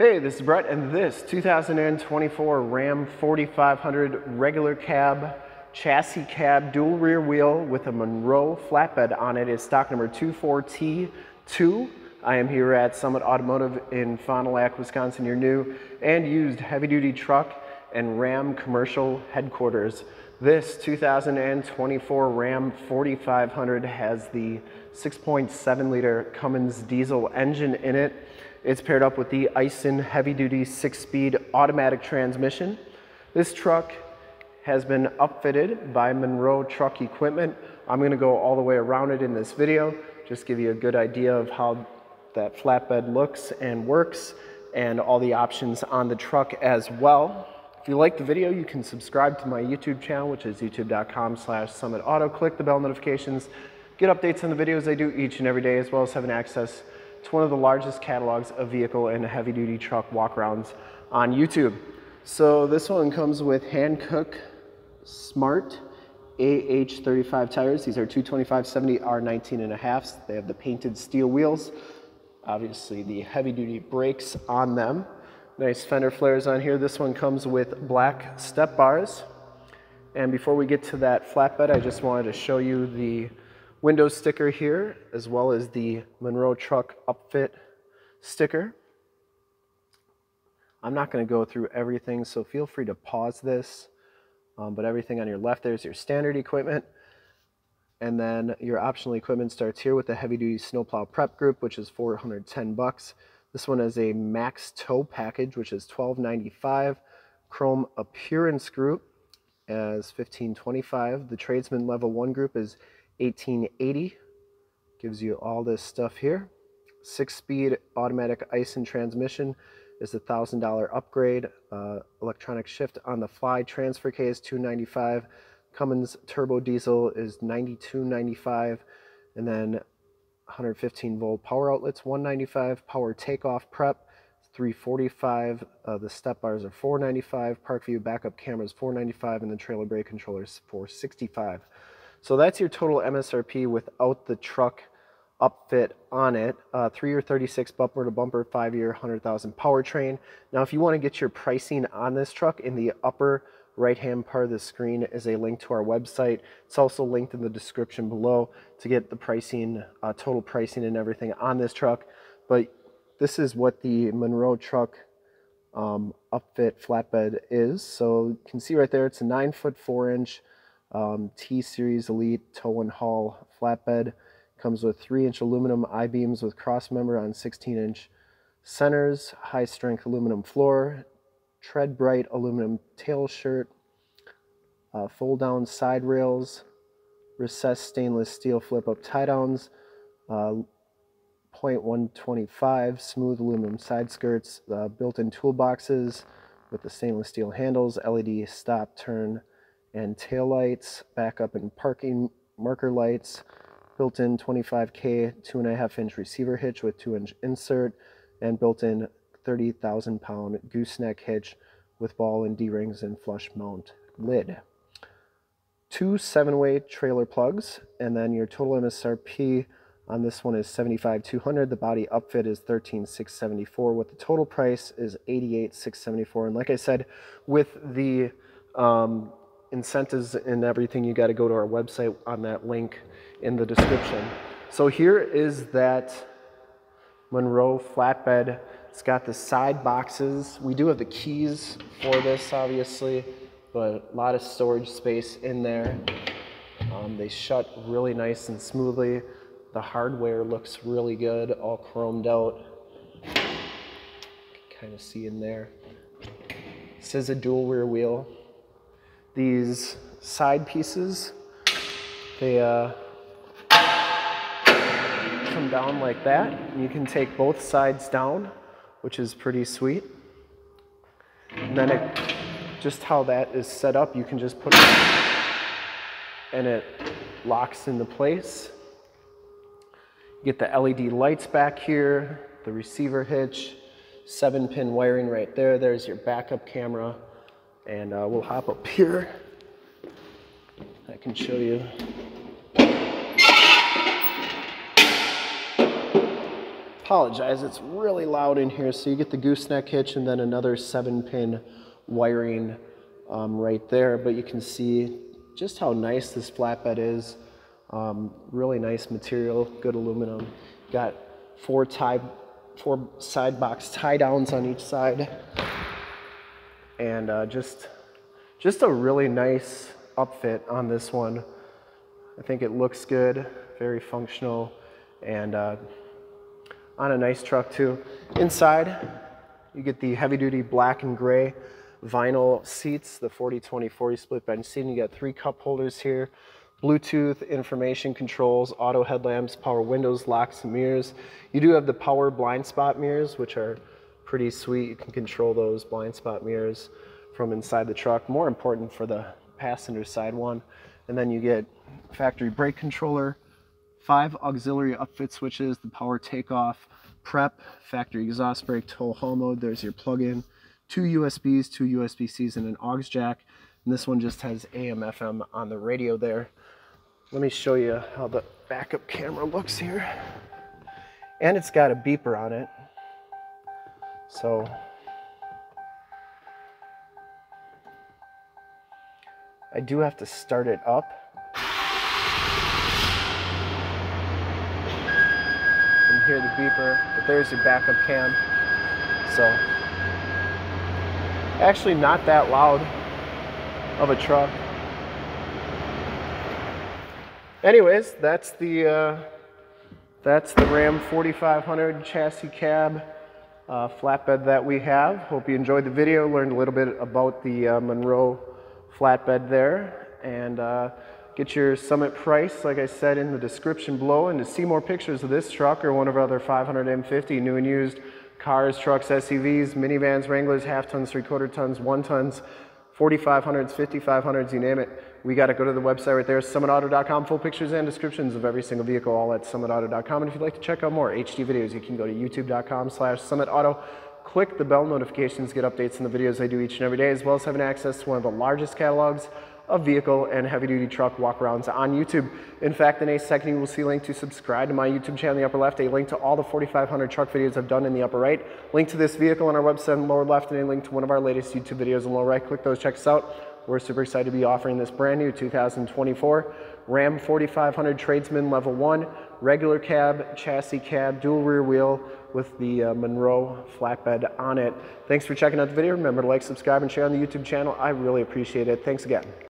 Hey, this is Brett, and this 2024 Ram 4500 regular cab, chassis cab, dual rear wheel with a Monroe flatbed on it is stock number 24T2. I am here at Summit Automotive in Fond du Lac, Wisconsin, your new and used heavy duty truck and Ram commercial headquarters. This 2024 Ram 4500 has the 6.7 liter Cummins diesel engine in it. It's paired up with the Aisin heavy duty six speed automatic transmission. This truck has been upfitted by Monroe Truck Equipment. I'm gonna go all the way around it in this video, just give you a good idea of how that flatbed looks and works and all the options on the truck as well. If you like the video, you can subscribe to my YouTube channel, which is youtube.com slash summitauto. Click the bell notifications, get updates on the videos I do each and every day, as well as having access to one of the largest catalogs of vehicle and heavy duty truck walkarounds on YouTube. So this one comes with Hankook Smart AH35 tires. These are 225-70 R19 and a half. They have the painted steel wheels. Obviously the heavy duty brakes on them. Nice fender flares on here. This one comes with black step bars. And before we get to that flatbed, I just wanted to show you the window sticker here, as well as the Monroe Truck Upfit sticker. I'm not going to go through everything, so feel free to pause this. Um, but everything on your left there is your standard equipment. And then your optional equipment starts here with the heavy duty snowplow prep group, which is 410 bucks. This one is a max tow package, which is 1295. Chrome appearance group as 1525. The tradesman level one group is 1880 gives you all this stuff here. Six speed automatic Aisin transmission is a thousand dollar upgrade. Uh, electronic shift on the fly transfer case 295. Cummins turbo diesel is 92.95 and then 115 volt power outlets 195 power takeoff prep 345 uh, the step bars are 495 park view backup cameras 495 and the trailer brake controllers 465 so that's your total MSRP without the truck upfit on it. Uh, three year 36 bumper to bumper, five year 100,000 powertrain. Now, if you want to get your pricing on this truck, in the upper right hand part of the screen is a link to our website. It's also linked in the description below to get the pricing, uh, total pricing and everything on this truck. But this is what the Monroe truck um, upfit flatbed is. So you can see right there, it's a nine foot four inch um, T-Series Elite tow and haul flatbed. Comes with 3-inch aluminum I-beams with cross member on 16-inch centers, high-strength aluminum floor, tread bright aluminum tail skirt, uh, fold-down side rails, recessed stainless steel flip-up tie-downs, uh, 0.125 smooth aluminum side skirts, uh, built-in toolboxes with the stainless steel handles, LED stop turn and tail lights, backup and parking marker lights, built-in 25K 2.5 inch receiver hitch with 2 inch insert, and built-in 30,000 pound gooseneck hitch with ball and D-rings and flush mount lid. Two seven-way trailer plugs, and then your total MSRP on this one is 75,200. The body upfit is 13,674. What the total price is 88,674. And like I said, with the um, incentives and everything, you got to go to our website on that link in the description. So here is that Monroe flatbed. It's got the side boxes. We do have the keys for this, obviously, but a lot of storage space in there. Um, they shut really nice and smoothly. The hardware looks really good, all chromed out. Kind of see in there. This is a dual rear wheel these side pieces. They uh, come down like that. You can take both sides down, which is pretty sweet. And then it, just how that is set up, you can just put it and it locks into place. You get the LED lights back here, the receiver hitch, seven pin wiring right there. There's your backup camera. And uh, we'll hop up here. I can show you. Apologize, it's really loud in here. So you get the gooseneck hitch and then another seven pin wiring um, right there. But you can see just how nice this flatbed is. Um, really nice material, good aluminum. Got four tie, four side box tie downs on each side. And uh, just, just a really nice upfit on this one. I think it looks good, very functional, and uh, on a nice truck too. Inside, you get the heavy duty black and gray vinyl seats, the 40-20-40 split bench seat. You got three cup holders here, Bluetooth information controls, auto headlamps, power windows, locks and mirrors. You do have the power blind spot mirrors, which are pretty sweet. You can control those blind spot mirrors from inside the truck. More important for the passenger side one. And then you get factory brake controller, five auxiliary upfit switches, the power takeoff, prep, factory exhaust brake, tow haul mode. There's your plug-in, two USBs, two USB-Cs, and an aux jack. And this one just has AM, FM on the radio there. Let me show you how the backup camera looks here. And it's got a beeper on it. So I do have to start it up. And hear the beeper, but there's your backup cam. So actually not that loud of a truck. Anyways, that's the uh, that's the Ram 4500 chassis cab uh, flatbed that we have. Hope you enjoyed the video, learned a little bit about the uh, Monroe flatbed there, and uh, get your summit price, like I said, in the description below. And to see more pictures of this truck or one of our other 500 M50 new and used cars, trucks, SUVs, minivans, Wranglers, half tons, three quarter tons, one tons, 4500s, 5500s, you name it. We got to go to the website right there, summitauto.com. Full pictures and descriptions of every single vehicle, all at summitauto.com. And if you'd like to check out more HD videos, you can go to youtube.com slash summitauto. Click the bell notifications, get updates on the videos I do each and every day, as well as having access to one of the largest catalogs of vehicle and heavy duty truck walkarounds on YouTube. In fact, in a second, you will see a link to subscribe to my YouTube channel in the upper left, a link to all the 4,500 truck videos I've done in the upper right, link to this vehicle on our website in the lower left, and a link to one of our latest YouTube videos in the lower right. Click those, check us out. We're super excited to be offering this brand new 2024 Ram 4500 Tradesman Level 1, regular cab, chassis cab, dual rear wheel with the uh, Monroe flatbed on it. Thanks for checking out the video. Remember to like, subscribe, and share on the YouTube channel. I really appreciate it. Thanks again.